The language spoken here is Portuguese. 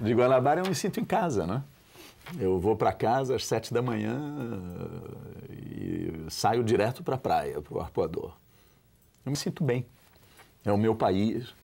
De Guanabara é eu me sinto em casa, né? Eu vou para casa às sete da manhã eh, e saio direto para a praia, para o arpoador. Eu me sinto bem. É o meu país.